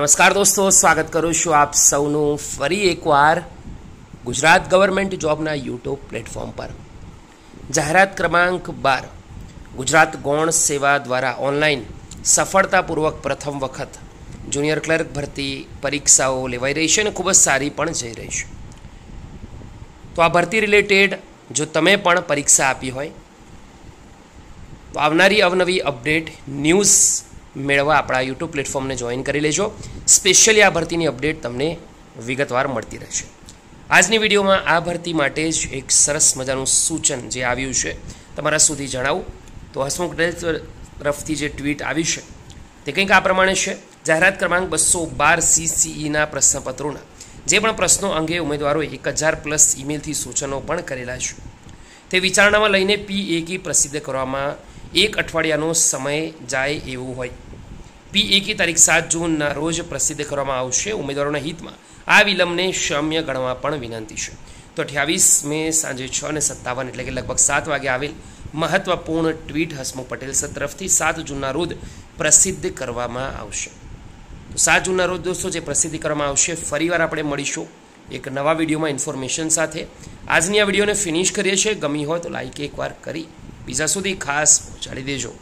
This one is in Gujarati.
નમસ્કાર દોસ્તો, સ્વાગત કરું છું આપ સૌનું ફરી એકવાર ગુજરાત ગવર્મેન્ટ જોબના યુટ્યુબ પ્લેટફોર્મ પર. જાહેરાત ક્રમાંક બાર, ગુજરાત ગૌણ સેવા દ્વારા ઓનલાઈન સફળતાપૂર્વક પ્રથમ વખત જુનિયર ક્લર્ક ભરતી પરીક્ષાઓ લેવાઈ રહી છે અને ખૂબ જ સારી પણ જઈ રહી છે. તો આ ભરતી રિલેટેડ જો તમે પણ પરીક્ષા આપી હોય, તો આવનારી અવનવી અપડેટ ન્યૂઝ મેળવવા આપણા યુટ્યુબ પ્લેટફોર્મને જોઈન કરી લેજો. સ્પેશિયલી આ ભરતીની અપડેટ તમને વિગતવાર મળતી રહેશે. આજની વિડીયોમાં આ ભરતી માટે જ એક સરસ મજાનું સૂચન જે આવ્યું છે, તમારા સુધી જણાવું. તો હસમુખ તરફથી જે ટ્વીટ આવી છે, તે કંઈક આ પ્રમાણે છે. જાહેરાત ક્રમાંક બસો બાર સીસીઈના પ્રશ્નપત્રોના. જે પણ પ્રશ્નો અંગે ઉમેદવારોએ એક હજાર પ્લસ ઈમેલથી સૂચનો પણ કરેલા છે. તે વિચારણામાં લઈને પી એકી પ્રસિદ્ધ કરવામાં એક અઠવાડિયાનો સમય જાય એવું હોય. પી એકી તારીખ સાત જૂનના રોજ પ્રસિદ્ધ કરવામાં આવશે ઉમેદવારોના હિતમાં. આ વિલંબને ક્ષમ્ય ગણવા પણ વિનંતી છે. તો અઠ્યાવીસ મે સાંજે છ ને સત્તાવન એટલે કે લગભગ સાત વાગે આવેલ મહત્વપૂર્ણ ટ્વીટ હસમુખ પટેલ તરફથી સાત જૂનના રોજ પ્રસિદ્ધ કરવામાં આવશે. તો સાત જૂનના રોજ દોસ્તો જે પ્રસિદ્ધ કરવામાં આવશે, ફરીવાર આપણે મળીશું એક નવા વિડીયોમાં ઇન્ફોર્મેશન સાથે. આજની આ વિડીયોને ફિનિશ કરીએ છીએ. ગમી હોય તો લાઈક એકવાર કરી બીજા સુધી ખાસ પહોંચાડી દેજો.